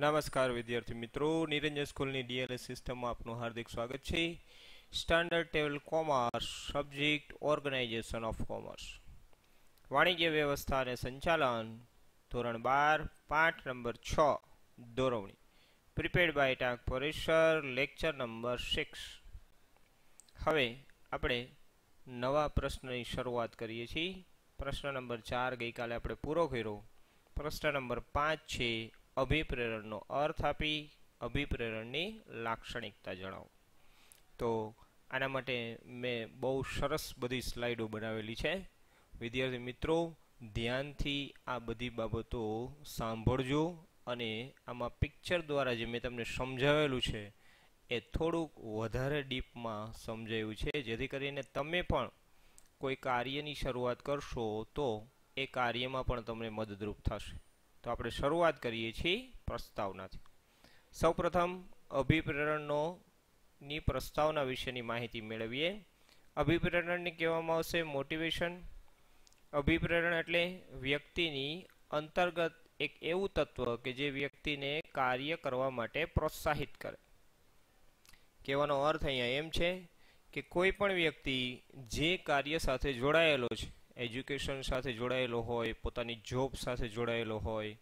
નમસ્કાર વિદ્યાર્થી મિત્રો, નિરંજન સ્કૂલની ડીએલએસ સિસ્ટમમાં આપનું હાર્દિક સ્વાગત છે. Standard twelve commerce subject organisation of commerce વાણિજ્ય વ્યવસ્થા અને સંચાલન, ધોરણ બાર, પાઠ નંબર છ દોરવણી પ્રિપેર્ડ બાય ટાંક પરેશર લેક્ચર નંબર સિક્સ હવે આપણે નવા પ્રશ્નની શરૂઆત કરીએ છીએ. પ્રશ્ન નંબર ચાર ગઈકાલે આપણે પૂરો કર્યો. પ્રશ્ન નંબર પાંચ છે અભિપ્રેરણનો અર્થ આપી અભિપ્રેરણની લાક્ષણિકતા જણાવો. તો આના માટે મેં બહુ સરસ બધી સ્લાઇડો બનાવેલી છે. વિદ્યાર્થી મિત્રો, ધ્યાનથી આ બધી બાબતો સાંભળજો અને આમાં પિક્ચર દ્વારા જે મેં તમને સમજાવેલું છે, એ થોડુંક વધારે ડીપમાં સમજાયું છે. જેથી કરીને તમે પણ કોઈ કાર્યની શરૂઆત કરશો તો એ કાર્યમાં પણ તમને મદદરૂપ થશે. તો આપણે શરૂઆત કરીએ છીએ પ્રસ્તાવનાથી. સૌપ્રથમ અભિપ્રેરણનો ની પ્રસ્તાવના વિશેની માહિતી મેળવીએ. અભિપ્રેરણને કહેવામાં આવશે મોટિવેશન અભિપ્રેરણ એટલે વ્યક્તિની અંતર્ગત એક એવું તત્વ કે જે વ્યક્તિને કાર્ય કરવા માટે પ્રોત્સાહિત કરે. કહેવાનો અર્થ અહીંયા એમ છે કે કોઈ પણ વ્યક્તિ જે કાર્ય સાથે જોડાયેલો છે એજ્યુકેશન સાથે જોડાયેલો હોય, પોતાની જોબ સાથે જોડાયેલો હોય,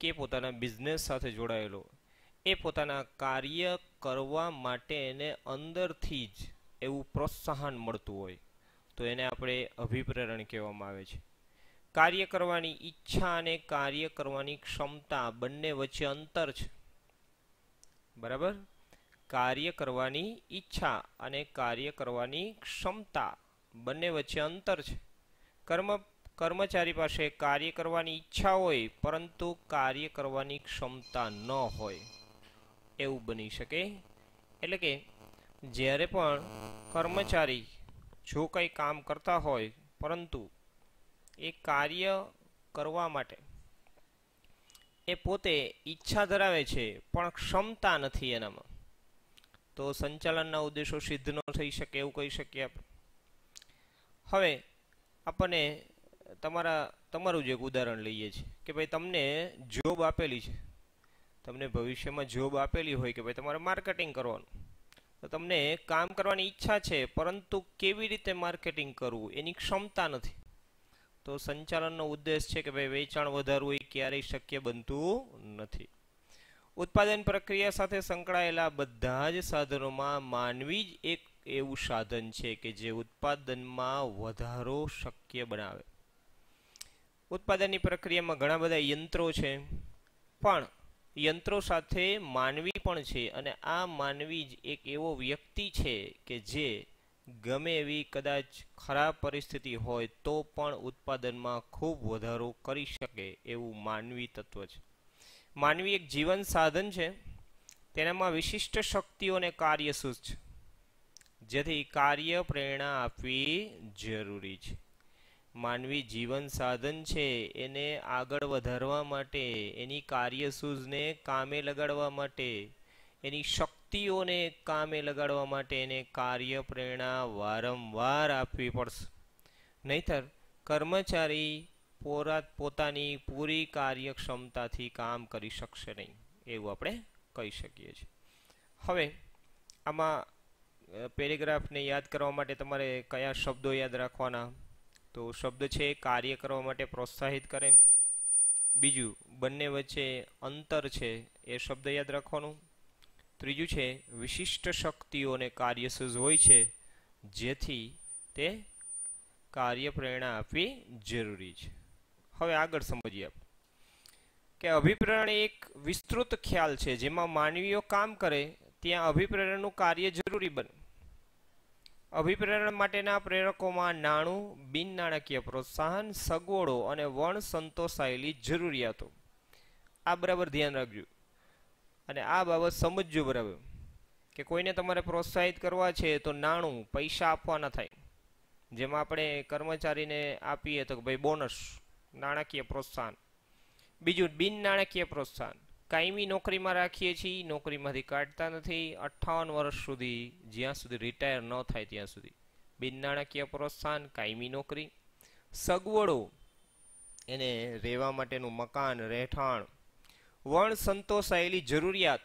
કે પોતાના બિઝનેસ સાથે જોડાયેલો, એ પોતાના કાર્ય કરવા માટે એને અંદરથી જ એવું પ્રોત્સાહન મળતું હોય, તો એને આપણે અભિપ્રેરણ કહેવામાં આવે છે. કાર્ય કરવાની ઈચ્છા અને કાર્ય કરવાની ક્ષમતા બંને વચ્ચે અંતર છે. બરાબર? કાર્ય કરવાની ઈચ્છા અને કાર્ય કરવાની ક્ષમતા બંને વચ્ચે અંતર છે. કર્મ, કર્મચારી પાસે કાર્ય કરવાની ઈચ્છા હોય, પરંતુ કાર્ય કરવાની ક્ષમતા ન હોય. એવું બની શકે. એટલે કે, જ્યારે પણ કર્મચારી જો કંઈ કામ કરતા હોય, પરંતુ એ કાર્ય કરવા માટે એ પોતે ઈચ્છા ધરાવે છે, પણ ક્ષમતા નથી એનામાં. તો સંચાલનના ઉદ્દેશો સિદ્ધ ન થઈ શકે એવું કહી શકીએ આપણે. હવે આપણને તમારા, તમારું જ એક ઉદાહરણ લઈએ છીએ કે ભાઈ તમને જોબ આપેલી છે. તમને ભવિષ્યમાં જોબ આપેલી હોય કે ભાઈ તમારે માર્કેટિંગ કરવાનું. તો તમને કામ કરવાની ઈચ્છા છે, પરંતુ કેવી રીતે માર્કેટિંગ કરવું એની ક્ષમતા નથી. તો સંચાલનનો ઉદ્દેશ છે કે ભાઈ વેચાણ વધારવું એ ક્યારેય શક્ય બનતું નથી. ઉત્પાદન પ્રક્રિયા સાથે સંકળાયેલા બધા જ સાધનોમાં માનવી જ એક એવું સાધન છે કે જે ઉત્પાદનમાં વધારો શક્ય બનાવે. ઉત્પાદનની પ્રક્રિયામાં ઘણા બધા યંત્રો છે, પણ યંત્રો સાથે માનવી પણ છે અને આ માનવી જ એક એવો વ્યક્તિ છે કે જે ગમે એવી કદાચ ખરાબ પરિસ્થિતિ હોય તો પણ ઉત્પાદનમાં ખૂબ વધારો કરી શકે એવું માનવી તત્વ છે. માનવી એક જીવન સાધન છે, તેનામાં વિશિષ્ટ શક્તિઓ અને કાર્યસૂચ છે. જેથી કાર્ય પ્રેરણા આપવી જરૂરી છે. માનવી જીવન સાધન છે, એને આગળ વધારવા માટે, એની કાર્યસૂઝને કામે લગાડવા માટે, એની શક્તિઓને કામે લગાડવા માટે એને કાર્ય પ્રેરણા વારંવાર આપવી પડશે. નહીતર, કર્મચારી પોરા, પોતાની પૂરી કાર્યક્ષમતાથી કામ કરી શકશે નહીં, એવું આપણે કહી શકીએ છીએ. હવે, આમાં પેરેગ્રાફને યાદ કરવા માટે તમારે કયા શબ્દો યાદ રાખવાના? તો શબ્દ છે, કાર્ય કરવા માટે પ્રોત્સાહિત કરે. બીજું, બંને વચ્ચે અંતર છે, એ શબ્દ યાદ રાખવાનું. ત્રીજું છે, વિશિષ્ટ શક્તિઓને કાર્ય હોય છે, જેથી તે કાર્ય પ્રેરણા આપવી જરૂરી છે. હવે આગળ સમજીએ આપ. કે અભિપ્રેરણ એક વિસ્તૃત ખ્યાલ છે, જેમાં માનવીઓ કામ કરે, ત્યાં અભિપ્રેરણનું કાર્ય જરૂરી બને. અભિપ્રેરણ માટેના પ્રેરકોમાં નાણું, બિન નાણાકીય પ્રોત્સાહન, સગવડો અને વણ સંતોષાયેલી જરૂરિયાતો. આ બરાબર ધ્યાન રાખજો. અને આ બાબત સમજજો બરાબર. કે કોઈને તમારે પ્રોત્સાહિત કરવા છે તો નાણું, પૈસા આપવાના થાય. જેમાં આપણે કર્મચારીને આપીએ તો ભાઈ બોનસ, નાણાકીય પ્રોત્સાહન. બીજું, બિન નાણાકીય પ્રોત્સાહન. કાયમી નોકરીમાં રાખીએ છીએ, નોકરીમાંથી કાઢતા નથી. અઠ્ઠાવન વર્ષ સુધી, જ્યાં સુધી રિટાયર ન થાય ત્યાં સુધી. બિન નાણાકીય પ્રોત્સાહન, કાયમી નોકરી. સગવડો, એને રહેવા માટેનું મકાન, રહેઠાણ, વણ સંતોષાયેલી જરૂરિયાત,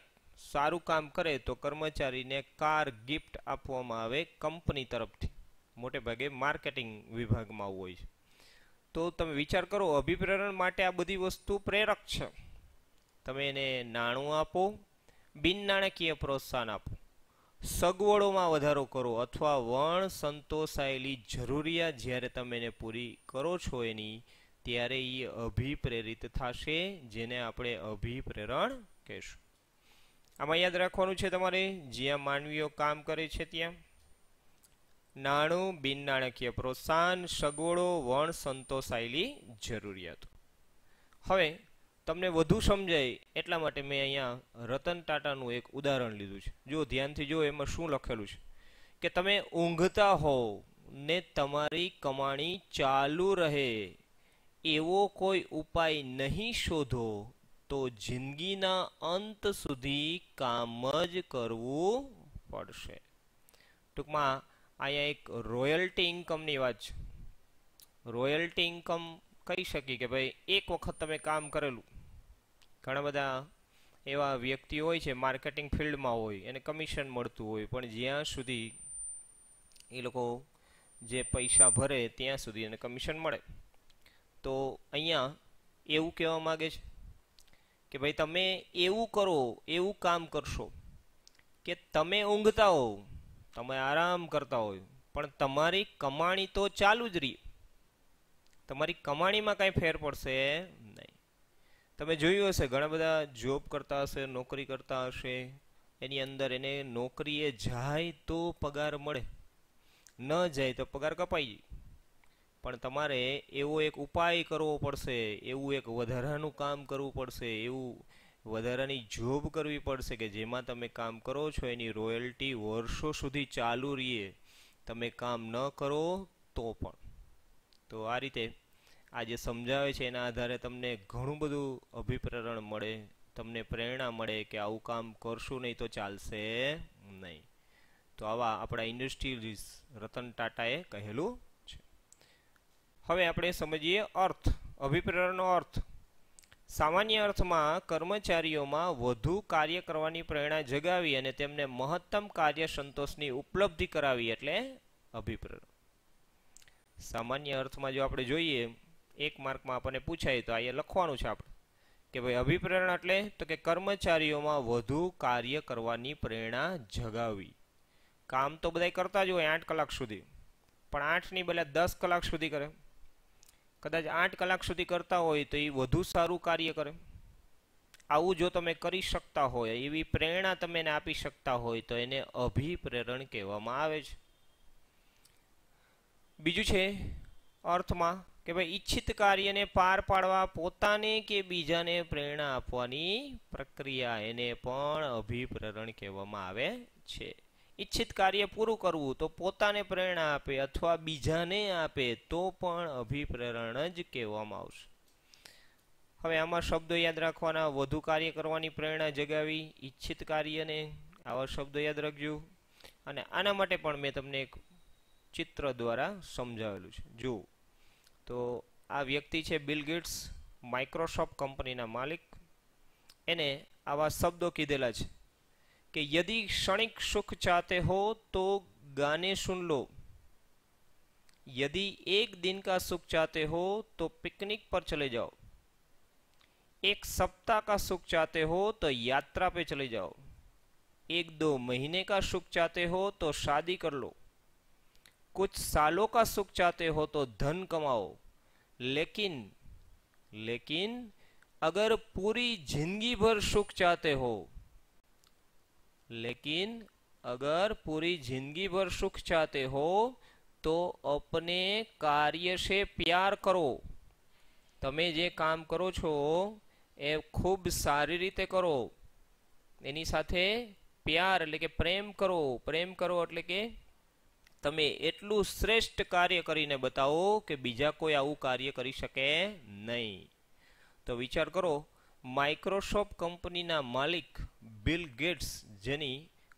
સારું કામ કરે તો કર્મચારીને કાર ગિફ્ટ આપવામાં આવે કંપની તરફથી. મોટે ભાગે માર્કેટિંગ વિભાગમાં હોય છે. તો તમે વિચાર કરો, અભિપ્રેરણ માટે આ બધી વસ્તુ પ્રેરક છે. તમે એને નાણું આપો, બિન નાણાકીય પ્રોત્સાહન આપો. સગવડોમાં વધારો કરો અથવા વણ સંતોષાયેલી જરૂરિયાત જ્યારે તમે એને પૂરી કરો છો એની, ત્યારે એ અભિપ્રેરિત થશે, જેને આપણે અભિપ્રેરણ કહેશું. આમાં યાદ રાખવાનું છે તમારે, જ્યાં માનવીઓ કામ કરે છે ત્યાં. નાણું, બિન નાણાકીય પ્રોત્સાહન, સગવડો, વણ સંતોષાયેલી જરૂરિયાતો. હવે તમને વધુ સમજાય એટલા માટે મેં અહીંયા રતન ટાટાનું એક ઉદાહરણ લીધું છે. જો ધ્યાનથી જો એમાં શું લખેલું છે? કે તમે ઊંઘતા હોવ ને તમારી કમાણી ચાલુ રહે, એવો કોઈ ઉપાય નહીં શોધો તો જિંદગીના અંત સુધી કામ જ કરવું પડશે. ટૂંકમાં અહીંયા એક રોયલ્ટી ઇન્કમની વાત છે. રોયલ્ટી ઇન્કમ કહી શકીએ કે ભાઈ એક વખત તમે કામ કરેલું ઘણા બધા એવા વ્યક્તિ હોય છે માર્કેટિંગ ફિલ્ડમાં હોય, એને કમિશન મળતું હોય, પણ જ્યાં સુધી એ લોકો જે પૈસા ભરે ત્યાં સુધી એને કમિશન મળે. તો અહીંયા એવું કહેવા માગે છે કે ભાઈ તમે એવું કરો, એવું કામ કરશો કે તમે ઊંઘતા હો તમે આરામ કરતા હોય, પણ તમારી કમાણી તો ચાલુ જ રહી. તમારી કમાણીમાં કાંઈ ફેર પડશે તમે જોયું હશે, ઘણા બધા જોબ કરતા હશે, નોકરી કરતા હશે, એની અંદર એને નોકરીએ જાય તો પગાર મળે. ન જાય તો પગાર કપાઈ જાય. પણ તમારે એવો એક ઉપાય કરવો પડશે, એવું એક વધારાનું કામ કરવું પડશે, એવું વધારાની જોબ કરવી પડશે કે જેમાં તમે કામ કરો છો, એની રોયલ્ટી વર્ષો સુધી ચાલુ રહીએ. તમે કામ ન કરો તો પણ. તો આ રીતે આ જે સમજાવે છે એના આધારે તમને ઘણું બધું અભિપ્રેરણ મળે, તમને પ્રેરણા મળે કે આવું કામ કરશું નહીં તો ચાલશે નહીં. તો આવા આપણા ઇન્ડસ્ટ્રીઝ રતન ટાટાએ કહેલું છે. હવે આપણે સમજીએ અર્થ, અભિપ્રેરણનો અર્થ. સામાન્ય અર્થમાં કર્મચારીઓમાં વધુ કાર્ય કરવાની પ્રેરણા જગાવી અને તેમને મહત્તમ કાર્ય સંતોષની ઉપલબ્ધિ કરાવી એટલે અભિપ્રેરણ. સામાન્ય અર્થમાં જો આપણે જોઈએ એક માર્કમાં આપણને પૂછાય તો અહીંયા લખવાનું છે આપણે. કે ભાઈ અભિપ્રેરણા એટલે? તો કે કર્મચારીઓમાં વધુ કાર્ય કરવાની પ્રેરણા જગાવી કામ તો બધા કરતા જ હોય આઠ કલાક સુધી. પણ આઠની બદલે દસ કલાક સુધી કરે. કદાચ આઠ કલાક સુધી કરતા હોય તો એ વધુ સારું કાર્ય કરે. આવું જો તમે કરી શકતા હોય, એવી પ્રેરણા તમે એને આપી શકતા હોય તો એને અભિપ્રેરણ કહેવામાં આવે છે. બીજું છે અર્થમાં કે ભાઈ ઈચ્છિત કાર્યને પાર પાડવા પોતાને કે બીજાને પ્રેરણા આપવાની પ્રક્રિયા એને પણ અભિપ્રેરણ કહેવામાં આવે છે. ઈચ્છિત કાર્ય પૂરું કરવું તો પોતાને પ્રેરણા આપે અથવા બીજાને આપે તો પણ અભિપ્રેરણ જ કહેવામાં આવશે. હવે આમાં શબ્દો યાદ રાખવાના, વધુ કાર્ય કરવાની પ્રેરણા જગાવી, ઈચ્છિત કાર્યને આવા શબ્દો યાદ રાખજો. અને આના માટે પણ મેં તમને એક ચિત્ર દ્વારા સમજાવેલું છે. જુઓ. તો આ વ્યક્તિ છે બિલ ગેટ્સ માઇક્રોસોફ્ટ કંપનીના માલિક એને આવા શબ્દો કીધેલા છે कि यदि क्षणिक सुख चाहते हो तो गाने सुन लो यदि एक दिन का सुख चाहते हो तो पिकनिक पर चले जाओ एक सप्ताह का सुख चाहते हो तो यात्रा पे चले जाओ एक दो महीने का सुख चाहते हो तो शादी कर लो कुछ सालों का सुख चाहते हो तो धन कमाओ लेकिन लेकिन अगर पूरी जिंदगी भर सुख चाहते हो लेकिन अगर पूरी जिंदगी भर सुख चाहते हो तो अपने कार्य से प्यार કરો તમે જે કામ કરો છો એ ખૂબ સારી રીતે કરો એની સાથે પ્યાર એટલે કે પ્રેમ કરો પ્રેમ કરો એટલે કે તમે એટલું શ્રેષ્ઠ કાર્ય કરીને બતાવો કે બીજા કોઈ આવું કાર્ય કરી શકે નહીં. તો વિચાર કરો માઇક્રોસોફ્ટ કંપનીના માલિક બિલ ગેટ્સ જેની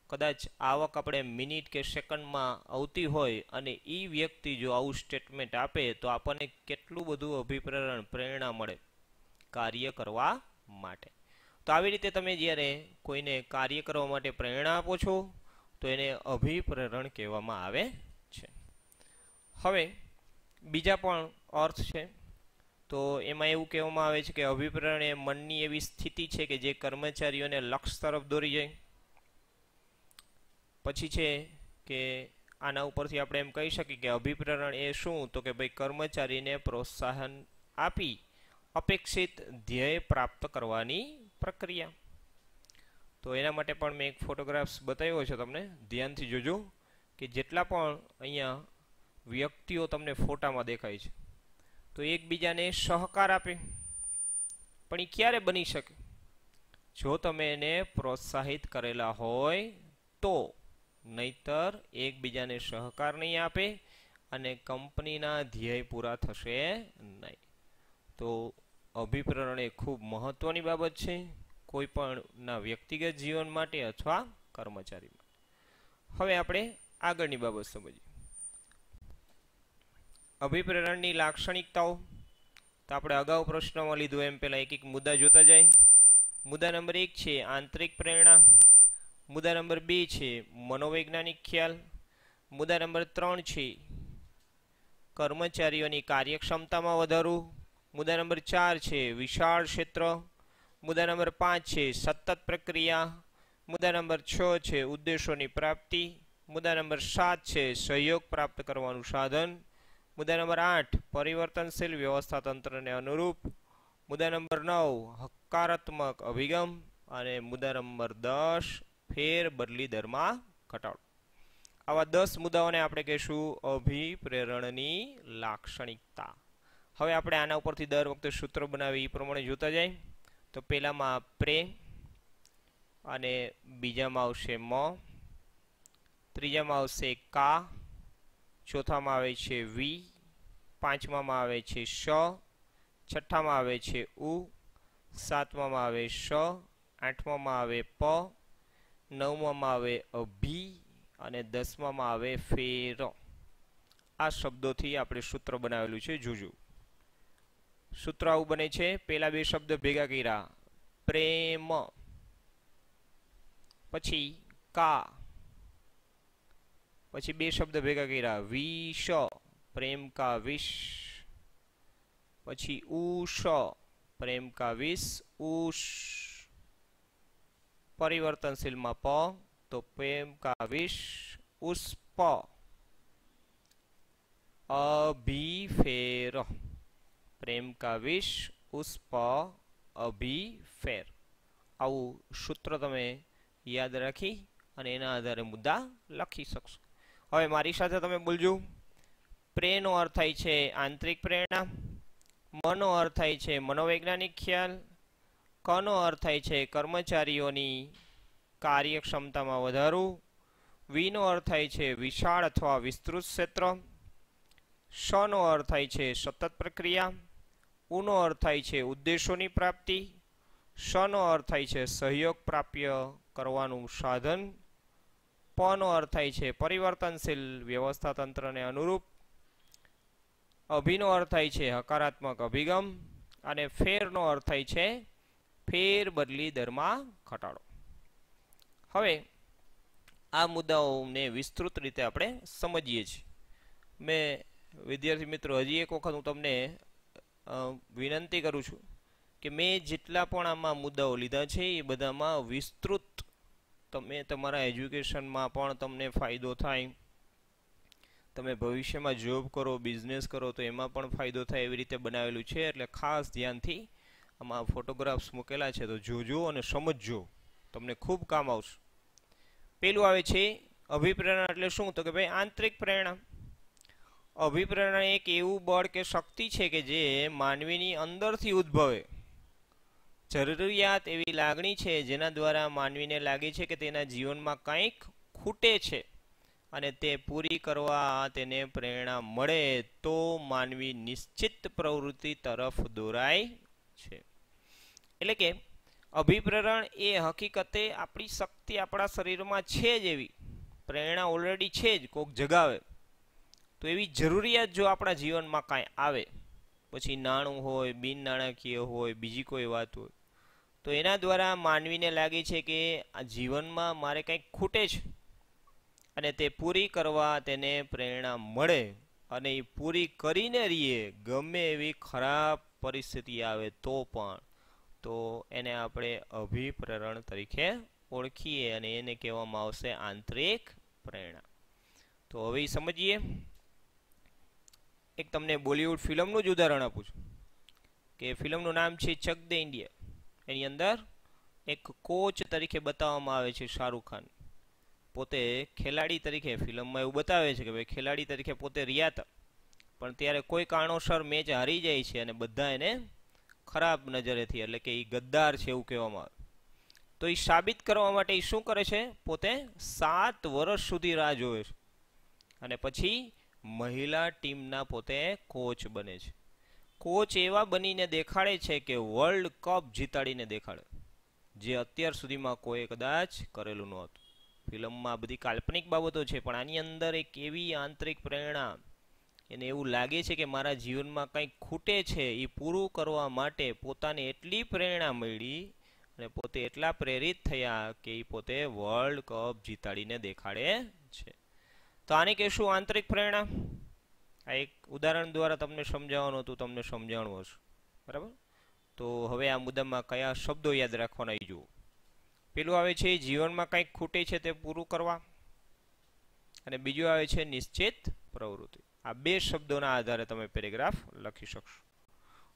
કદાચ આવક આપણે મિનિટ કે સેકન્ડમાં આવતી હોય અને એ વ્યક્તિ જો આવું સ્ટેટમેન્ટ આપે તો આપણને કેટલું બધું અભિપ્રેરણ, પ્રેરણા મળે કાર્ય કરવા માટે. તો આવી રીતે તમે જ્યારે કોઈને કાર્ય કરવા માટે પ્રેરણા આપો છો તો એને અભિપ્રેરણ કહેવામાં આવે છે. હવે બીજા પણ અર્થ છે. તો એમાં એવું કહેવામાં આવે છે કે અભિપ્રેરણ એ મનની એવી સ્થિતિ છે કે જે કર્મચારીઓને લક્ષ્ય તરફ દોરી જાય. પછી છે કે આના ઉપરથી આપણે એમ કહી શકીએ કે અભિપ્રેરણ એ શું? તો કે ભાઈ કર્મચારીને પ્રોત્સાહન આપી અપેક્ષિત ધ્યેય પ્રાપ્ત કરવાની પ્રક્રિયા. તો એના માટે પણ મેં એક ફોટોગ્રાફ્સ બતાવ્યો છે તમને. ધ્યાનથી જોજો કે જેટલા પણ અહીંયા વ્યક્તિઓ તમને ફોટામાં દેખાય છે, તો એકબીજાને સહકાર આપે. પણ એ ક્યારે બની શકે? જો તમે એને પ્રોત્સાહિત કરેલા હોય તો, નહીતર એકબીજાને સહકાર નહીં આપે અને કંપનીના ધ્યેય પૂરા થશે નહીં. તો અભિપ્રેરણ એ ખૂબ મહત્વની બાબત છે. કોઈ પણના વ્યક્તિગત જીવન માટે અથવા કર્મચારી માટે હવે આપણે આગળની બાબત સમજીએ. અભિપ્રેરણની લાક્ષણિકતાઓ. તો આપણે અગાઉ પ્રશ્નમાં લીધું એમ પહેલાં એક એક મુદ્દા જોતા જાય. મુદ્દા નંબર એક છે આંતરિક પ્રેરણા. મુદ્દા નંબર બે છે મનોવૈજ્ઞાનિક ખ્યાલ. મુદ્દા નંબર ત્રણ છે કર્મચારીઓની કાર્યક્ષમતામાં વધારો. મુદ્દા નંબર ચાર છે વિશાળ ક્ષેત્ર. મુદ્દા નંબર પાંચ છે, સતત પ્રક્રિયા. મુદ્દા નંબર છ છે, ઉદ્દેશોની પ્રાપ્તિ. મુદ્દા નંબર સાત છે, સહયોગ પ્રાપ્ત કરવાનું સાધન. મુદ્દા નંબર આઠ, પરિવર્તનશીલ વ્યવસ્થા તંત્રને અનુરૂપ. મુદ્દા નંબર નવ, હકારાત્મક અભિગમ. અને મુદ્દા નંબર દસ, ફેર બદલી દરમાં ઘટાડો. આવા દસ મુદ્દાઓને આપણે કહીશું અભિપ્રેરણની લાક્ષણિકતા. હવે આપણે આના ઉપરથી દર વખતે સૂત્ર બનાવી એ પ્રમાણે જોતા જાય. તો પહેલામાં પ્રે અને બીજામાં આવશે મ, ત્રીજામાં આવશે કા, ચોથામાં આવે છે વી, પાંચમામાં આવે છે શ, છઠ્ઠામાં આવે છે ઉ, સાતમામાં આવે શ, આઠમામાં આવે પ, નવમામાં આવે અભી અને દસમામાં આવે ફેર. આ શબ્દોથી આપણે સૂત્ર બનાવેલું છે જોજો. સૂત્ર આવું બને છે. પેલા બે શબ્દ ભેગા કર્યા. પ્રેમ. પછી કા. પછી બે શબ્દ ભેગા કર્યા. વિષ. પ્રેમ કા વિષ. પછી ઉષ. પ્રેમ કા વિષ. ઉષ. પરિવર્તનશીલમાં પ. તો પ્રેમ કા વિષ. ઉષ્પ. અભિફેર. પ્રેમ કા વિશ ઉસ પ અભી ફેર. આવું સૂત્ર તમે યાદ રાખી અને એના આધારે મુદ્દા લખી શકશો. હવે મારી સાથે તમે બોલજો. પ્રેનો અર્થ થાય છે આંતરિક પ્રેરણા. મનો અર્થ થાય છે મનોવૈજ્ઞાનિક ખ્યાલ. કનો અર્થ થાય છે કર્મચારીઓની કાર્યક્ષમતામાં વધારો. વીનો અર્થ થાય છે વિશાળ અથવા વિસ્તૃત ક્ષેત્ર. શનો અર્થ થાય છે સતત પ્રક્રિયા. ઉનો અર્થ થાય છે ઉદ્દેશોની પ્રાપ્તિ, શનો અર્થ થાય છે સહયોગ પ્રાપ્ય કરવાનું સાધન, પનો અર્થ થાય છે પરિવર્તનશીલ વ્યવસ્થા તંત્રને અનુરૂપ, અભિનો અર્થ થાય છે હકારાત્મક અભિગમ અને ફેરનો અર્થ થાય છે ફેર બદલી દરમાં ઘટાડો. હવે, આ મુદ્દાઓને વિસ્તૃત રીતે આપણે સમજીએ છીએ. મેં વિદ્યાર્થી મિત્રો હજી એક વખત હું તમને વિનંતી કરું છું કે મેં જેટલા પણ આમાં મુદ્દાઓ લીધા છે, એ બધામાં વિસ્તૃત તમે તમારા એજ્યુકેશનમાં પણ તમને ફાયદો થાય. તમે ભવિષ્યમાં જોબ કરો, બિઝનેસ કરો, તો એમાં પણ ફાયદો થાય એવી રીતે બનાવેલું છે. એટલે ખાસ ધ્યાનથી આમાં ફોટોગ્રાફ્સ મૂકેલા છે, તો જોજો અને સમજજો. તમને ખૂબ કામ આવશે. પેલું આવે છે અભિપ્રેરણા, એટલે શું? તો કે ભાઈ આંતરિક પ્રેરણા. અભિપ્રેરણા એક એવું બળ કે શક્તિ છે કે જે માનવીની અંદરથી ઉદ્ભવે. જરૂરિયાત એવી લાગણી છે જેના દ્વારા માનવીને લાગે છે કે તેના જીવનમાં કંઈક ખૂટે છે અને તે પૂરી કરવા તેને પ્રેરણા મળે તો માનવી નિશ્ચિત પ્રવૃત્તિ તરફ દોરાય છે. એટલે કે અભિપ્રેરણ એ હકીકતે આપણી શક્તિ આપણા શરીરમાં છે જ એવી. પ્રેરણા ઓલરેડી છે જ, કોક જગાવે. તો એવી જરૂરિયાત જો આપણા જીવનમાં કાંઈ આવે, પછી નાણું હોય બિન નાણાકીય હોય, બીજી કોઈ વાત હોય, તો એના દ્વારા માનવીને લાગે છે કે આ જીવનમાં મારે કંઈક ખૂટે છે અને તે પૂરી કરવા તેને પ્રેરણા મળે અને એ પૂરી કરીને રહીએ, ગમે એવી ખરાબ પરિસ્થિતિ આવે તો પણ, તો એને આપણે અભિપ્રેરણ તરીકે ઓળખીએ અને એને કહેવામાં આવશે આંતરિક પ્રેરણા. તો હવે સમજીએ. એક તમને બોલિવૂડ ફિલ્મનું જ ઉદાહરણ આપું છું. કે ફિલ્મનું નામ છે ચક દે ઇન્ડિયા. એની અંદર એક કોચ તરીકે બતાવવામાં આવે છે શાહરૂખ ખાન. પોતે ખેલાડી તરીકે ફિલ્મમાં એવું બતાવે છે કે ભાઈ ખેલાડી તરીકે પોતે રહ્યા હતા પણ ત્યારે કોઈ કારણોસર મેચ હારી જાય છે અને બધા એને ખરાબ નજરેથી એટલે કે એ ગદ્દાર છે એવું કહેવામાં આવે. તો એ સાબિત કરવા માટે એ શું કરે છે? પોતે સાત વર્ષ સુધી રાહ જોવે છે. અને પછી મહિલા ટીમના પોતે કોચ બને છે. કોચ એવા બનીને દેખાડે છે કે વર્લ્ડ કપ જીતાડીને દેખાડે. જે અત્યાર સુધીમાં કોઈ કદાચ કરેલું નહોતું. ફિલ્મમાં બધી કાલ્પનિક બાબતો છે, પણ આની અંદર એક એવી આંતરિક પ્રેરણા એને એવું લાગે છે કે મારા જીવનમાં કંઈક ખૂટે છે, એ પૂરું કરવા માટે પોતાને એટલી પ્રેરણા મળી અને પોતે એટલા પ્રેરિત થયા કે એ પોતે વર્લ્ડ કપ જીતાડીને દેખાડે છે. તો આને કહેશું આંતરિક પ્રેરણા? આ એક ઉદાહરણ દ્વારા તમને સમજાવવાનું હતું, તમને સમજાણું હશે. બરાબર? તો હવે આ મુદ્દામાં કયા શબ્દો યાદ રાખવાના એ જુઓ. પેલું આવે છે, જીવનમાં કંઈક ખૂટે છે તે પૂરું કરવા. અને બીજું આવે છે, નિશ્ચિત પ્રવૃત્તિ. આ બે શબ્દોના આધારે તમે પેરેગ્રાફ લખી શકશો.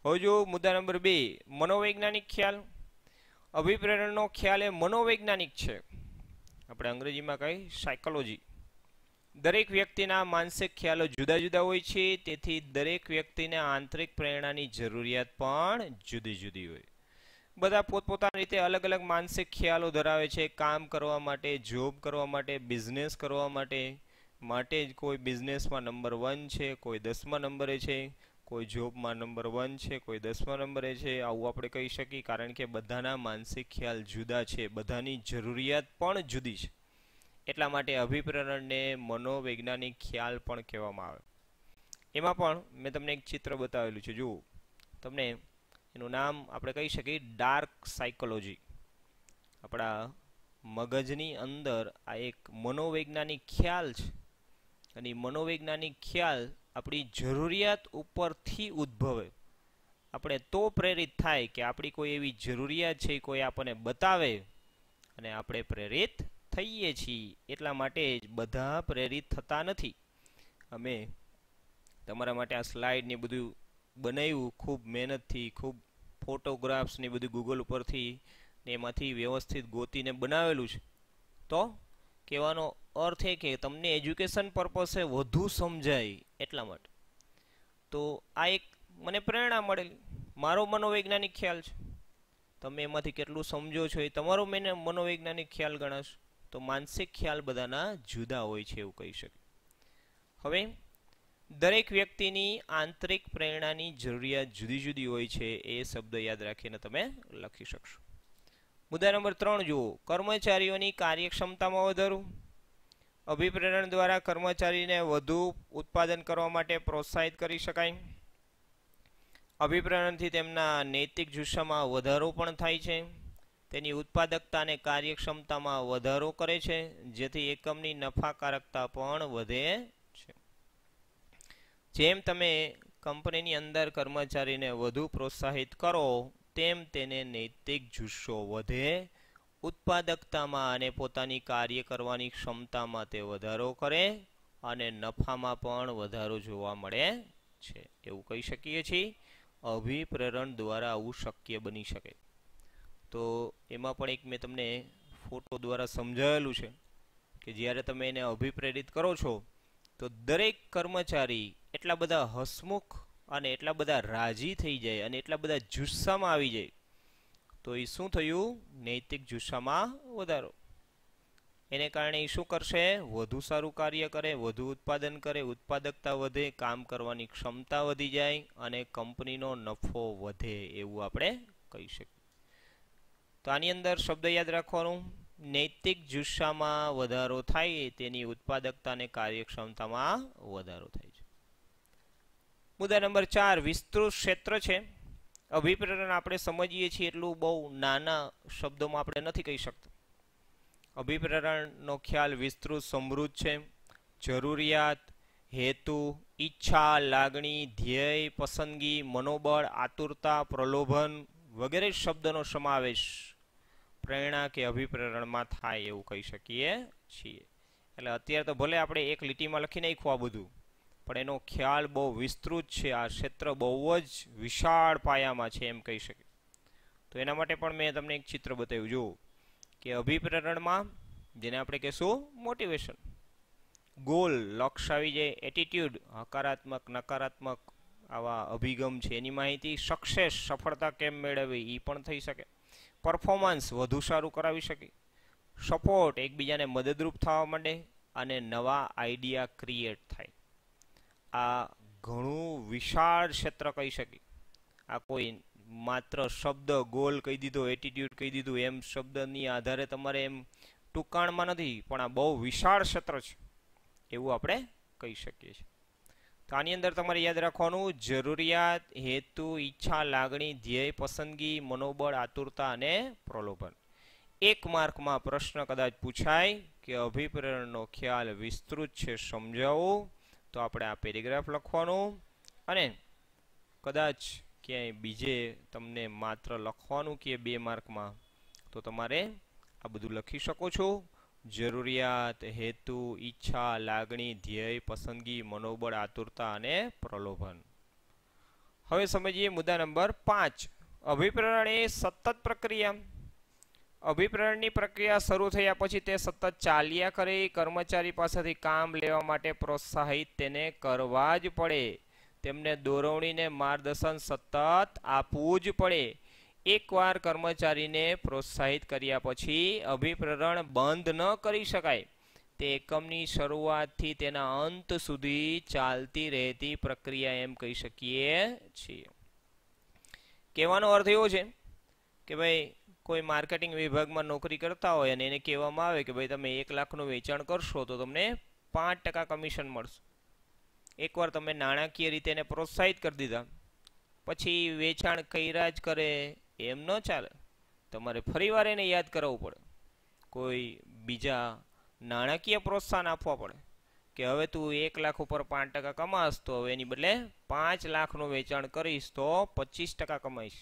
હવે જો મુદ્દા નંબર બે, મનોવૈજ્ઞાનિક ખ્યાલ. અભિપ્રેરણનો ખ્યાલ એ મનોવૈજ્ઞાનિક છે. આપણે અંગ્રેજીમાં કહી સાયકોલોજી દરેક વ્યક્તિના માનસિક ખ્યાલો જુદા જુદા હોય છે, તેથી દરેક વ્યક્તિને આંતરિક પ્રેરણાની જરૂરિયાત પણ જુદી જુદી હોય. બધા પોતપોતાની રીતે અલગ અલગ માનસિક ખ્યાલો ધરાવે છે, કામ કરવા માટે, જોબ કરવા માટે, બિઝનેસ કરવા માટે. માટે જ કોઈ બિઝનેસમાં નંબર વન છે, કોઈ દસમા નંબરે છે, કોઈ જોબમાં નંબર વન છે, કોઈ દસમા નંબરે છે, આવું આપણે કહી શકીએ, કારણ કે બધાના માનસિક ખ્યાલ જુદા છે, બધાની જરૂરિયાત પણ જુદી છે. એટલા માટે અભિપ્રેરણને મનોવૈજ્ઞાનિક ખ્યાલ પણ કહેવામાં આવે. એમાં પણ મેં તમને એક ચિત્ર બતાવેલું છે, જુઓ. તમને એનું નામ આપણે કહી શકીએ ડાર્ક સાયકોલોજી. આપણા મગજની અંદર આ એક મનોવૈજ્ઞાનિક ખ્યાલ છે. અને મનોવૈજ્ઞાનિક ખ્યાલ આપણી જરૂરિયાત ઉપરથી ઉદ્ભવે. આપણે તો પ્રેરિત થાય કે આપણી કોઈ એવી જરૂરિયાત છે કોઈ આપણને બતાવે અને આપણે પ્રેરિત થઈએ છીએ એટલા માટે જ બધા પ્રેરિત થતા નથી. અમે તમારા માટે આ સ્લાઇડ ને બધું બનાવ્યું, ખૂબ મહેનતથી, ખૂબ ફોટોગ્રાફ્સ ને બધું ગૂગલ ઉપરથી ને એમાંથી વ્યવસ્થિત ગોતીને બનાવેલું છે. તો કહેવાનો અર્થ એ કે તમને એજ્યુકેશન પર્પસે વધુ સમજાય એટલા માટે. તો આ એક મને પ્રેરણા મળેલી. મારો મનોવૈજ્ઞાનિક ખ્યાલ છે. તમે એમાંથી કેટલું સમજો છો એ તમારો મને મનોવૈજ્ઞાનિક ખ્યાલ ગણાશો. તો માનસિક ખ્યાલ બધાના જુદા હોય છે એવું કહી શકે હવે, દરેક વ્યક્તિની આંતરિક પ્રેરણાની જરૂરિયાત જુદી જુદી હોય છે એ શબ્દ યાદ રાખીને તમે લખી શકશો. મુદ્દા નંબર ત્રણ જુઓ. કર્મચારીઓની કાર્યક્ષમતામાં વધારો. અભિપ્રેરણ દ્વારા કર્મચારીને વધુ ઉત્પાદન કરવા માટે પ્રોત્સાહિત કરી શકાય. અભિપ્રેરણથી તેમના નૈતિક જુસ્સામાં વધારો પણ થાય છે. તેની ઉત્પાદકતા અને કાર્યક્ષમતામાં વધારો કરે છે, જેથી એકમની નફાકારકતા પણ વધે છે. જેમ તમે કંપનીની અંદર કર્મચારીને વધુ પ્રોત્સાહિત કરો, તેમ તેને નૈતિક જુસ્સો વધે, ઉત્પાદકતામાં અને પોતાની કાર્ય કરવાની ક્ષમતામાં તે વધારો કરે અને નફામાં પણ વધારો જોવા મળે છે. એવું કહી શકીએ છીએ. અભિપ્રેરણ દ્વારા આવું શક્ય બની શકે. તો એમાં પણ એક મેં તમને ફોટો દ્વારા સમજાવેલું છે કે જ્યારે તમે એને અભિપ્રેરિત કરો છો, તો દરેક કર્મચારી એટલા બધા હસમુખ અને એટલા બધા રાજી થઈ જાય અને એટલા બધા જુસ્સામાં આવી જાય. તો એ શું થયું? નૈતિક જુસ્સામાં વધારો. એને કારણે એ શું કરશે? વધુ સારું કાર્ય કરે, વધુ ઉત્પાદન કરે, ઉત્પાદકતા વધે, કામ કરવાની ક્ષમતા વધી જાય અને કંપનીનો નફો વધે એવું આપણે કહી શકીએ. તો આની અંદર શબ્દ યાદ રાખવાનું. નૈતિક જુસ્સામાં વધારો થાય તેની ઉત્પાદકતા અને અભિપ્રેરણ આપણે સમજીએ છીએ એટલું બહુ નાના શબ્દોમાં આપણે નથી કહી શકતા. અભિપ્રેરણનો ખ્યાલ વિસ્તૃત, સમૃદ્ધ છે. જરૂરિયાત, હેતુ, ઈચ્છા, લાગણી, ધ્યેય, પસંદગી, મનોબળ, આતુરતા, પ્રલોભન વગેરે શબ્દનો સમાવેશ પ્રેરણા કે અભિપ્રેરણમાં થાય એવું કહી શકીએ છીએ. એટલે અત્યારે તો ભલે આપણે એક લીટીમાં લખી નાખ્યું આ બધું, પણ એનો ખ્યાલ બહુ વિસ્તૃત છે. આ ક્ષેત્ર બહુ જ વિશાળ પાયામાં છે એમ કહી શકે તો એના માટે પણ મેં તમને એક ચિત્ર બતાવ્યું. જુઓ, કે અભિપ્રેરણમાં જેને આપણે કહીશું મોટિવેશન ગોલ લક્ષ આવી જાય એટીટ્યુડ હકારાત્મક, નકારાત્મક આવા અભિગમ છે, એની માહિતી સક્સેસ, સફળતા કેમ મેળવવી એ પણ થઈ શકે. પરફોર્મન્સ વધુ સારું કરાવી શકે. સપોર્ટ એકબીજાને મદદરૂપ થવા માંડે અને નવા આઈડિયા ક્રિએટ થાય. આ ઘણું વિશાળ ક્ષેત્ર કહી શકે. આ કોઈ માત્ર શબ્દ ગોલ કહી દીધો એટીટ્યુડ કહી દીધું, એમ શબ્દની આધારે તમારે એમ ટૂંકાણમાં નથી, પણ આ બહુ વિશાળ ક્ષેત્ર છે. એવું આપણે કહી શકીએ છીએ. તો આની અંદર તમારે યાદ રાખવાનું? જરૂરિયાત, હેતુ, ઈચ્છા, લાગણી, ધ્યેય, પસંદગી, મનોબળ, આતુરતા અને પ્રલોભન. એક માર્કમાં પ્રશ્ન કદાચ પૂછાય કે અભિપ્રેરણનો ખ્યાલ વિસ્તૃત છે સમજાવો, તો આપણે આ પેરેગ્રાફ લખવાનો. અને કદાચ ક્યાંય બીજે તમને માત્ર લખવાનું કે બે માર્કમાં, તો તમારે આ બધું લખી શકો છો. જરૂરિયાત, હેતુ, ઈચ્છા, લાગણી, ધ્યેય, પસંદગી, મનોબળ, આતુરતા અને પ્રલોભન. હવે સમજીએ મુદ્દા નંબર પાંચ. અભિપ્રેરણ એ સતત પ્રક્રિયા. અભિપ્રેરણની પ્રક્રિયા શરૂ થયા પછી તે સતત ચાલ્યા કરે, કર્મચારી પાસેથી કામ લેવા માટે પ્રોત્સાહિત તેને કરવા જ પડે. તેમને દોરવણીને માર્ગદર્શન સતત આપવું જ પડે. એકવાર કર્મચારીને પ્રોત્સાહિત કર્યા પછી અભિપ્રેરણ બંધ ન કરી શકાય. તે એકમની શરૂઆતથી તેના અંત સુધી ચાલતી રહેતી પ્રક્રિયા એમ કહી શકીએ છીએ. કહેવાનો અર્થ એવો છે કે ભાઈ, કોઈ માર્કેટિંગ વિભાગમાં નોકરી કરતા હોય અને એને કહેવામાં આવે કે ભાઈ, તમે એક લાખનું વેચાણ કરશો તો તમને પાંચ ટકા કમિશન મળશે. એકવાર તમે નાણાકીય રીતે એને પ્રોત્સાહિત કરી દીધા. પછી વેચાણ કર્યા જ કરે એમ ન ચાલે. તમારે ફરીવાર એને યાદ કરાવવું પડે. કોઈ બીજા નાણાકીય પ્રોત્સાહન આપવા પડે કે હવે તું એક લાખ ઉપર પાંચ ટકા કમાશ, તો હવે એની બદલે પાંચ લાખનું વેચાણ કરીશ તો પચીસ ટકા કમાઈશ.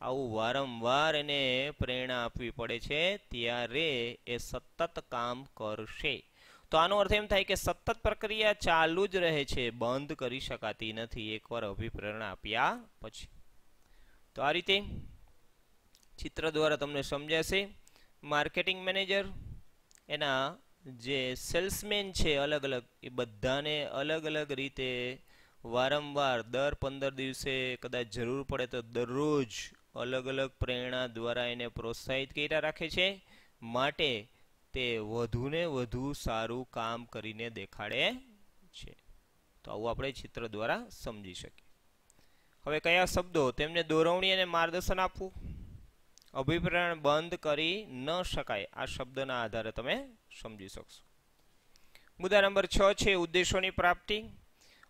આવું વારંવાર એને પ્રેરણા આપવી પડે છે, ત્યારે એ સતત કામ કરશે. તો આનો અર્થ એમ થાય કે સતત પ્રક્રિયા ચાલુ જ રહે છે, બંધ કરી શકાતી નથી. એકવાર અભિપ્રેરણા આપ્યા પછી. તો આ રીતે ચિત્ર દ્વારા તમને સમજાશે. માર્કેટિંગ મેનેજર એના જે સેલ્સમેન છે અલગ અલગ એ બધાને અલગ અલગ રીતે વારંવાર દર પંદર દિવસે કદાચ જરૂર પડે તો દરરોજ અલગ અલગ પ્રેરણા દ્વારા એને પ્રોત્સાહિત કર્યા રાખે છે. માટે તે વધુને વધુ સારું કામ કરીને દેખાડે છે. તો આવું આપણે ચિત્ર દ્વારા સમજી શકીએ. હવે કયા શબ્દો? તેમને દોરવણી અને માર્ગદર્શન આપવું? અભિપ્રેરણ બંધ કરી ન શકાય. આ શબ્દના આધારે તમે સમજી શકશો. મુદ્દા નંબર છ છે ઉદ્દેશોની પ્રાપ્તિ.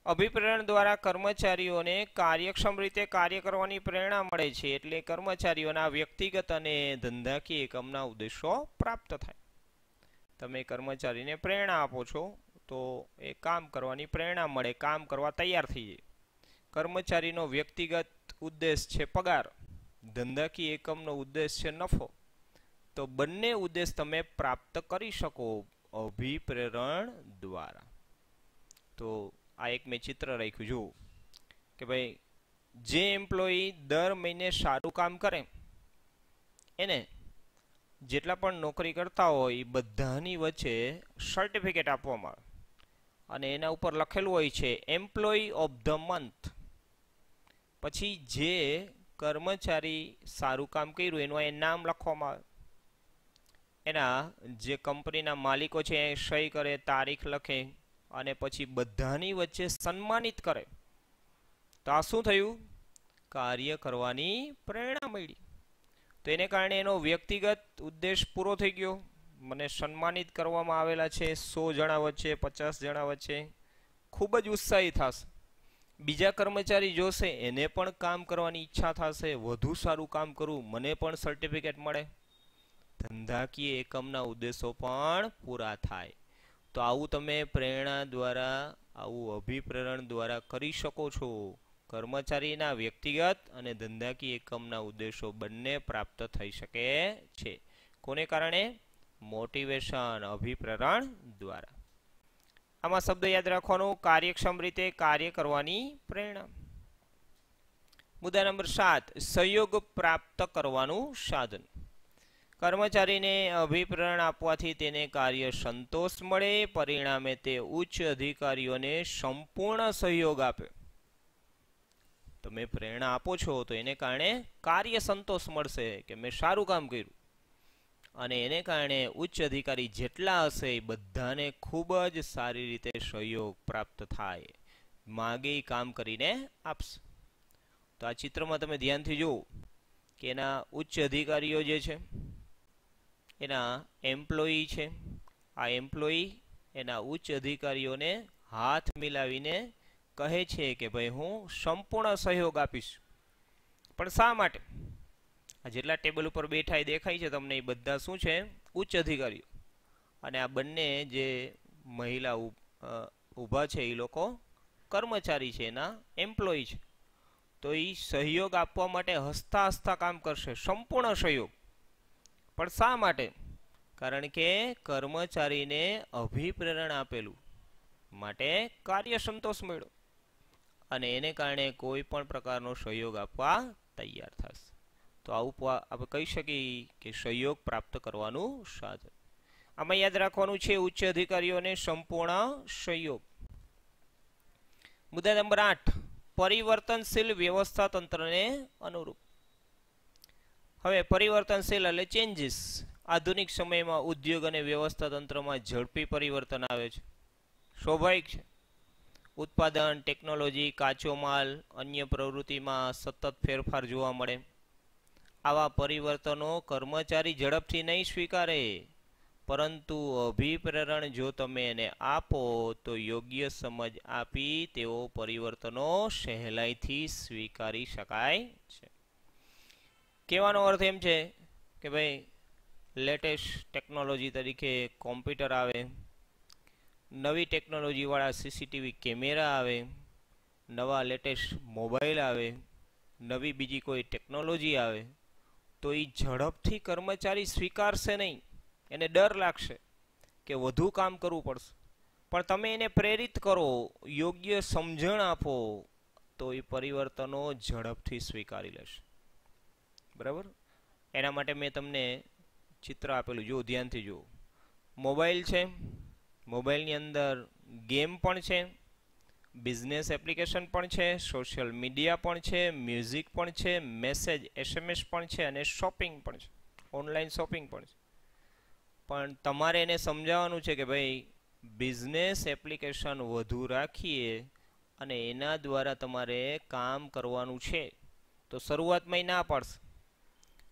અભિપ્રેરણ દ્વારા કર્મચારીઓને કાર્યક્ષમ રીતે કાર્ય કરવાની પ્રેરણા મળે છે એટલે કર્મચારીઓના વ્યક્તિગત અને ધંધાકીય એકમના ઉદ્દેશો પ્રાપ્ત થાય. તમે કર્મચારીને પ્રેરણા આપો છો તો એ કામ કરવાની પ્રેરણા મળે. કામ કરવા તૈયાર થઈ જાય. કર્મચારીનો વ્યક્તિગત ઉદ્દેશ છે પગાર. ધંધાકીય એકમનો ઉદ્દેશ છે નફો. તો બંને ઉદ્દેશ તમે પ્રાપ્ત કરી શકો અભિપ્રેરણ દ્વારા. તો આ એક મેં ચિત્ર રાખ્યું, જુઓ. કે ભાઈ, જે એમ્પ્લોયી દર મહિને સારું કામ કરે, એને જેટલા પણ નોકરી કરતા હોય બધાની વચ્ચે સર્ટિફિકેટ આપવામાં આવે. અને એના ઉપર લખેલું હોય છે એમ્પ્લોયી ઓફ ધ મંથ પછી જે કર્મચારી સારું કામ કર્યું, એનું અહીં નામ લખવામાં આવે. એના જે કંપનીના માલિકો છે, એ સહી કરે, તારીખ લખે અને પછી બધાની વચ્ચે સન્માનિત કરે. તો આ શું થયું? કાર્ય કરવાની પ્રેરણા મળી. તો એને કારણે એનો વ્યક્તિગત ઉદ્દેશ પૂરો થઈ ગયો. મને સન્માનિત કરવામાં આવેલા છે, સો જણા વચ્ચે, પચાસ જણા વચ્ચે. ખૂબ જ ઉત્સાહી થશે. બીજા કર્મચારી જોશે, એને પણ કામ કરવાની ઈચ્છા થશે, વધુ સારું કામ કરવું મને પણ સર્ટિફિકેટ મળે. ધંધાકીય એકમના ઉદ્દેશો પણ પૂરા થાય. તો આવું તમે પ્રેરણા દ્વારા, આવું અભિપ્રેરણ દ્વારા કરી શકો છો. કર્મચારીના વ્યક્તિગત અને ધંધાકીય એકમના ઉદ્દેશો બંને પ્રાપ્ત થઈ શકે છે. કોને કારણે? મોટિવેશન, અભિપ્રેરણ દ્વારા. આમાં શબ્દ યાદ રાખવાનો, કાર્યક્ષમ રીતે કાર્ય કરવાની પ્રેરણા. મુદ્દા નંબર સાત, સહયોગ પ્રાપ્ત કરવાનું સાધન. કર્મચારીને અભિપ્રેરણ આપવાથી તેને કાર્ય સંતોષ મળે, પરિણામે તે ઉચ્ચ અધિકારીઓને સંપૂર્ણ સહયોગ આપે. તમે પ્રેરણા આપો છો તો એને કારણે કાર્ય સંતોષ મળશે કે મેં સારું કામ કર્યું. અને એને કારણે ઉચ્ચ અધિકારી જેટલા હશે એ બધાને ખૂબ જ સારી રીતે સહયોગ પ્રાપ્ત થાય. માગે કામ કરીને આપશે. તો આ ચિત્રમાં તમે ધ્યાનથી જુઓ કે એના ઉચ્ચ અધિકારીઓ જે છે, એના એમ્પ્લોયી છે, આ એમ્પ્લોયી એના ઉચ્ચ અધિકારીઓને હાથ મિલાવીને કહે છે કે ભાઈ હું સંપૂર્ણ સહયોગ આપીશ. પણ શા માટે? જેટલા ટેબલ ઉપર બેઠા દેખાય છે તમને, એ બધા શું છે? ઉચ્ચ અધિકારીઓ. અને આ બંને જે મહિલા ઊભા છે, એ લોકો કર્મચારી છે, એના એમ્પ્લોયી છે. તો એ સહયોગ આપવા માટે હસતા હસતા કામ કરશે, સંપૂર્ણ સહયોગ. પણ શા માટે? કારણ કે કર્મચારીને અભિપ્રેરણ આપેલું માટે કાર્ય સંતોષ મળ્યો. અને એને કારણે કોઈ પણ પ્રકારનો સહયોગ આપવા તૈયાર થશે. તો આવું આપણે કહી શકીએ કે સહયોગ પ્રાપ્ત કરવાનું સાધન. આમાં યાદ રાખવાનું છે ઉચ્ચ અધિકારીઓને સંપૂર્ણ સહયોગ. મુદ્દા નંબર આઠ, પરિવર્તનશીલ વ્યવસ્થા તંત્રને અનુરૂપ. હવે પરિવર્તનશીલ એટલે ચેન્જીસ આધુનિક સમયમાં ઉદ્યોગ અને વ્યવસ્થા તંત્રમાં ઝડપી પરિવર્તન આવે છે. સ્વાભાવિક છે. ઉત્પાદન, ટેકનોલોજી, કાચો માલ, અન્ય પ્રવૃત્તિમાં સતત ફેરફાર જોવા મળે. આવા પરિવર્તનો કર્મચારી ઝડપથી નહીં સ્વીકારે. પરંતુ અભિપ્રેરણ જો તમે એને આપો, તો યોગ્ય સમજ આપી તેઓ પરિવર્તનો સહેલાઈથી સ્વીકારી શકાય છે. કહેવાનો અર્થ એમ છે કે ભાઈ, લેટેસ્ટ ટેકનોલોજી તરીકે કોમ્પ્યુટર આવે, નવી ટેકનોલોજીવાળા સીસીટીવી કેમેરા આવે, નવા લેટેસ્ટ મોબાઈલ આવે, નવી બીજી કોઈ ટેકનોલોજી આવે તો એ ઝડપથી કર્મચારી સ્વીકારશે નહીં. એને ડર લાગશે કે વધુ કામ કરવું પડશે. પણ તમે એને પ્રેરિત કરો, યોગ્ય સમજણ આપો, તો એ પરિવર્તનો ઝડપથી સ્વીકારી લેશે. બરાબર? એના માટે મેં તમને ચિત્ર આપેલું જો ધ્યાનથી જુઓ. મોબાઈલ છે. મોબાઈલની અંદર ગેમ પણ છે. બિઝનેસ એપ્લિકેશન પણ છે, સોશિયલ મીડિયા પણ છે, મ્યુઝિક પણ છે, મેસેજ, એસએમએસ પણ છે અને શોપિંગ પણ છે. ઓનલાઈન શોપિંગ પણ છે. પણ તમારે એને સમજાવવાનું છે કે ભાઈ, બિઝનેસ એપ્લિકેશન વધુ રાખીએ અને એના દ્વારા તમારે કામ કરવાનું છે, તો શરૂઆતમાં ના પાડશે.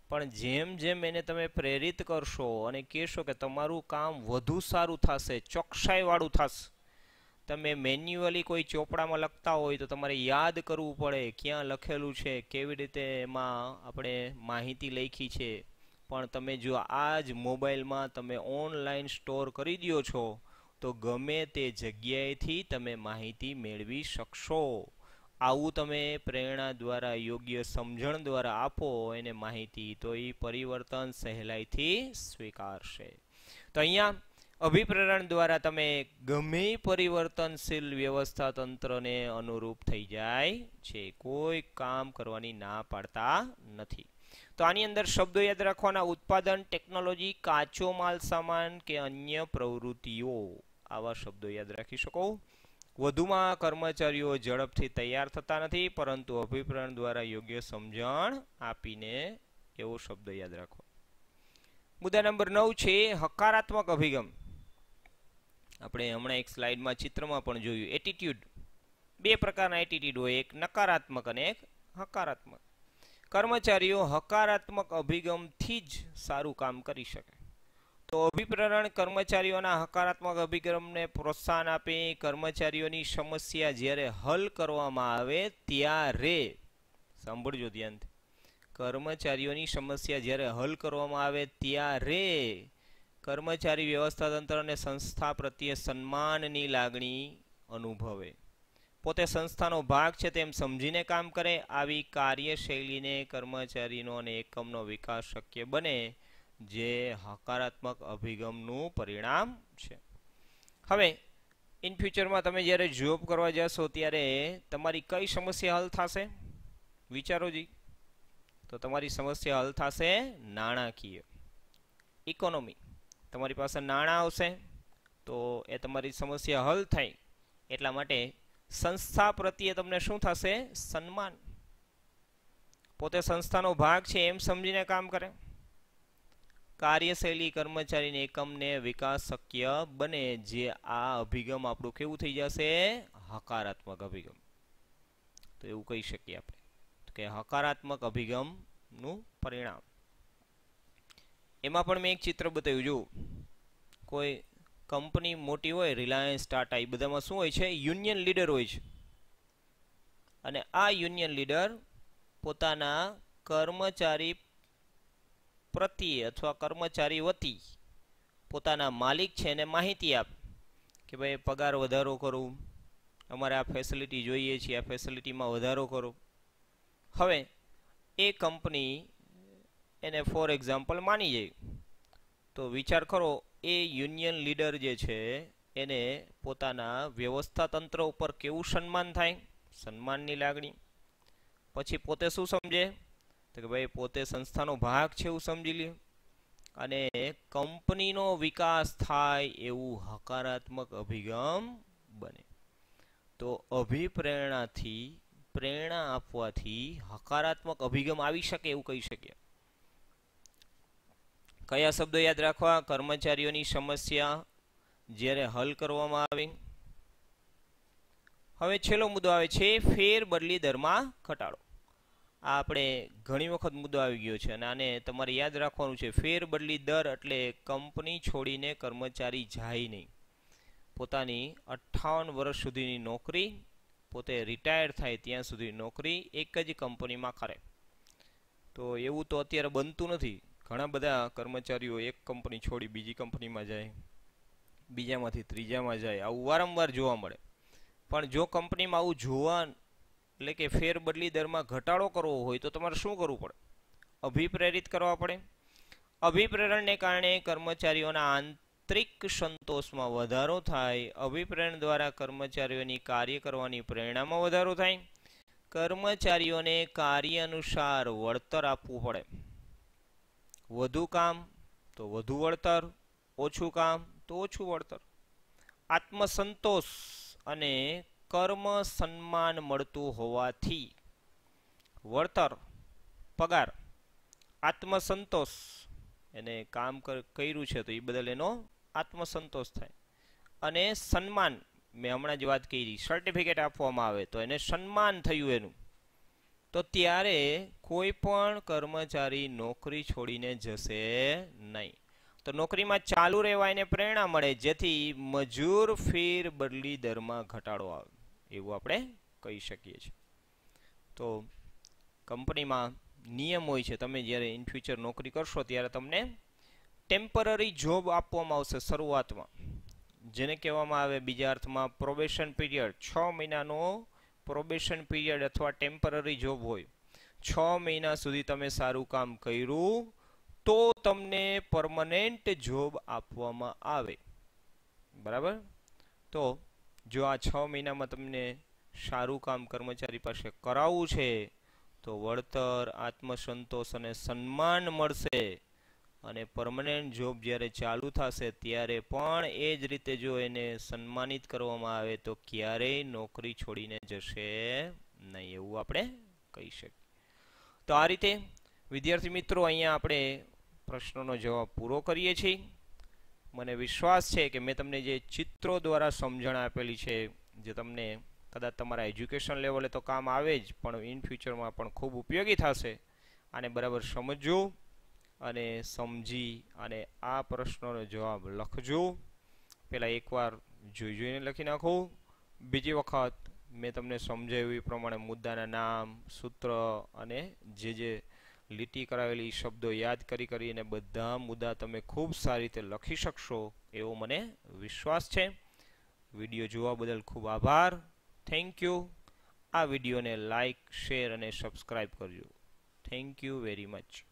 પણ જેમ જેમ એને તમે પ્રેરિત કરશો અને કહેશો કે તમારું કામ વધુ સારું થશે, ચોકસાઈવાળું થશે. તમે મેન્યુઅલી કોઈ ચોપડામાં લખતા હોય તો તમારે યાદ કરવું પડે ક્યાં લખેલું છે, કેવી રીતે એમાં આપણે માહિતી લખી છે. પણ તમે જો આ જ મોબાઈલમાં તમે ઓનલાઈન સ્ટોર કરી દો છો, તો ગમે તે જગ્યાએથી તમે માહિતી મેળવી શકશો. આવું તમે પ્રેરણા દ્વારા, યોગ્ય સમજણ દ્વારા આપો, એને માહિતી તો એ પરિવર્તન સહેલાઈથી સ્વીકારશે. તો અહીંયા અભિપ્રેરણ દ્વારા તમે ગમે પરિવર્તનશીલ વ્યવસ્થા તંત્રને અનુરૂપ થઈ જાય છે. કોઈ કામ કરવાની ના પાડતા નથી. તો આની અંદર શબ્દો યાદ રાખવાના. ઉત્પાદન, ટેકનોલોજી, કાચો માલ સામાન કે અન્ય પ્રવૃત્તિઓ. આવા શબ્દો યાદ રાખી શકો. વધુમાં કર્મચારીઓ ઝડપથી તૈયાર થતા નથી, પરંતુ અભિપ્રાય દ્વારા યોગ્ય સમજણ આપીને એવો શબ્દ યાદ રાખો. મુદ્દા નંબર નવ છે હકારાત્મક અભિગમ. આપણે હમણાં એક સ્લાઇડમાં ચિત્રમાં પણ જોયું. એટીટ્યુડ બે પ્રકારના એટીટ્યુડ હોય. એક નકારાત્મક અને એક હકારાત્મક. કર્મચારીઓ હકારાત્મક અભિગમથી જ સારું કામ કરી શકે. તો અભિપ્રેરણ કર્મચારીઓના હકારાત્મક અભિગમને પ્રોત્સાહન આપી કર્મચારીઓની સમસ્યા જ્યારે હલ કરવામાં આવે ત્યારે સાંભળજો ધ્યાનથી. કર્મચારીઓની સમસ્યા જ્યારે હલ કરવામાં આવે ત્યારે કર્મચારી વ્યવસ્થા તંત્ર અને સંસ્થા પ્રત્યે સન્માનની લાગણી અનુભવે. પોતે સંસ્થાનો ભાગ છે તેમ સમજીને કામ કરે, આવી કાર્યશૈલીને કર્મચારીનો અને એકમનો વિકાસ શક્ય બને, જે હકારાત્મક અભિગમનું પરિણામ છે. હવે ઇન ફ્યુચરમાં તમે જ્યારે જોબ કરવા જશો ત્યારે તમારી કઈ સમસ્યા હલ થશે? વિચારો જી. તો તમારી સમસ્યા હલ થશે નાણાકીય. ઇકોનોમી તમારી પાસે નાણાં આવશે, તો એ તમારી સમસ્યા હલ થાય. એટલા માટે સંસ્થા પ્રત્યે તમને શું થશે? સન્માન. પોતે સંસ્થાનો ભાગ છે એમ સમજીને કામ કરે. કાર્યશૈલી કર્મચારીને એકમને વિકાસ શક્ય બને જે આ અભિગમ આપણું કેવું થઈ જશે? હકારાત્મક અભિગમ. તો એવું કહી શકીએ આપણે. કે હકારાત્મક અભિગમનું પરિણામ. એમાં પણ મેં એક ચિત્ર બતાવ્યું જો કોઈ કંપની મોટી હોય રિલાયન્સ ટાટા એ બધામાં શું હોય છે? યુનિયન લીડર હોય છે. અને આ યુનિયન લીડર પોતાના કર્મચારી પ્રત્યે અથવા કર્મચારી વતી પોતાના માલિક છે એને માહિતી આપ કે ભાઈ, પગાર વધારો કરો. અમારે આ ફેસિલિટી જોઈએ છીએ, આ ફેસિલિટીમાં વધારો કરો. હવે, એ કંપની એને ફોર એક્ઝામ્પલ માની જાય. તો વિચાર કરો, એ યુનિયન લીડર જે છે, એને પોતાના વ્યવસ્થા તંત્ર ઉપર કેવું સન્માન થાય? સન્માનની લાગણી. પછી પોતે શું સમજે? તો કે ભાઈ, પોતે સંસ્થાનો ભાગ છે એવું સમજી લે. અને કંપનીનો વિકાસ થાય એવું હકારાત્મક અભિગમ બને. તો અભિપ્રેરણાથી પ્રેરણા આપવાથી હકારાત્મક અભિગમ આવી શકે એવું કહી શકીએ. કયા શબ્દો યાદ રાખવા? કર્મચારીઓની સમસ્યા જ્યારે હલ કરવામાં આવે. હવે છેલ્લો મુદ્દો આવે છે, ફેર બદલી દરમાં ઘટાડો. આ આપણે ઘણી વખત મુદ્દો આવી ગયો છે અને આને તમારે યાદ રાખવાનું છે, ફેર બદલી દર એટલે કંપની છોડીને કર્મચારી જાય નહીં. પોતાની અઠ્ઠાવન વર્ષ સુધીની નોકરી, પોતે રિટાયર થાય ત્યાં સુધી નોકરી એક જ કંપનીમાં કરે. તો એવું તો અત્યારે બનતું નથી. ઘણા બધા કર્મચારીઓ એક કંપની છોડી બીજી કંપનીમાં જાય, બીજામાંથી ત્રીજામાં જાય, આવું વારંવાર જોવા મળે. પણ જો કંપનીમાં આવું જોવા એટલે કે ફેરબદલી દરમાં ઘટાડો કરવો હોય તો તમારે શું કરવું પડે? અભિપ્રેરિત કરવા પડે. અભિપ્રેરણને કારણે કર્મચારીઓના આંતરિક સંતોષમાં વધારો થાય, અભિપ્રેરણ દ્વારા કર્મચારીઓની કાર્ય કરવાની પ્રેરણામાં વધારો થાય. કર્મચારીઓને કાર્ય અનુસાર વળતર આપવું પડે. વધુ કામ, તો વધુ વળતર, ઓછું કામ, તો ઓછું વળતર. આત્મસંતોષ અને કર્મ સન્માન મળતું હોવાથી વળતર, પગાર, આત્મસંતોષ, એને કામ કર્યું છે તો એ બદલ એનો આત્મસંતોષ થાય. અને સન્માન, મેં હમણાં જ વાત કરી સર્ટિફિકેટ આપવામાં આવે તો એને સન્માન થયું એનું. તો ત્યારે કોઈ પણ કર્મચારી નોકરી છોડીને જશે નહીં. તો નોકરીમાં ચાલુ રહેવા એને પ્રેરણા મળે, જેથી મજૂર ફેર બદલી દરમાં ઘટાડો આવે, એવું આપણે કહી શકીએ છીએ. તો કંપનીમાં નિયમ હોય છે, તમે જ્યારે ઇન ફ્યુચર નોકરી કરશો ત્યારે તમને ટેમ્પરરી જોબ આપવામાં આવશે શરૂઆતમાં. જેને કહેવામાં આવે બીજા અર્થમાં પ્રોબેશન પીરિયડ છ મહિનાનો પ્રોબેશન પીરિયડ અથવા ટેમ્પરરી જોબ હોય, છ મહિના સુધી તમે સારું કામ કર્યું, તો તમને પરમનેન્ટ જોબ આપવામાં આવે. બરાબર? તો જો આ છ મહિનામાં તમને સારું કામ કર્મચારી પાસે કરાવવું છે, તો વળતર, આત્મસંતોષ અને સન્માન મળશે. અને પરમનન્ટ જોબ જ્યારે ચાલુ થશે ત્યારે પણ એ જ રીતે જો એને સન્માનિત કરવામાં આવે તો ક્યારેય નોકરી છોડીને જશે નહીં એવું આપણે કહી શકીએ. તો આ રીતે વિદ્યાર્થી મિત્રો અહીંયા આપણે પ્રશ્નોનો જવાબ પૂરો કરીએ છીએ. મને વિશ્વાસ છે કે મેં તમને જે ચિત્રો દ્વારા સમજણ આપેલી છે, જે તમને કદાચ તમારા એજ્યુકેશન લેવલે તો કામ આવે જ, પણ ઇન ફ્યુચરમાં પણ ખૂબ ઉપયોગી થશે. આને બરાબર સમજજો. અને સમજી અને આ પ્રશ્નોનો જવાબ લખજો. પહેલાં એકવાર જોઈ જોઈને લખી નાખો. બીજી વખત મેં તમને સમજાવ્યું એ પ્રમાણે મુદ્દાના નામ, સૂત્ર અને જે જે લીટી કરાવેલી શબ્દો યાદ કરી કરીને બધા મુદ્દા તમે ખૂબ સારી રીતે લખી શકશો એવો મને વિશ્વાસ છે. વીડિયો જોવા બદલ ખૂબ આભાર. થેન્ક યુ આ વિડીયોને લાઇક શેર અને સબસ્ક્રાઈબ કરજો. Thank you very much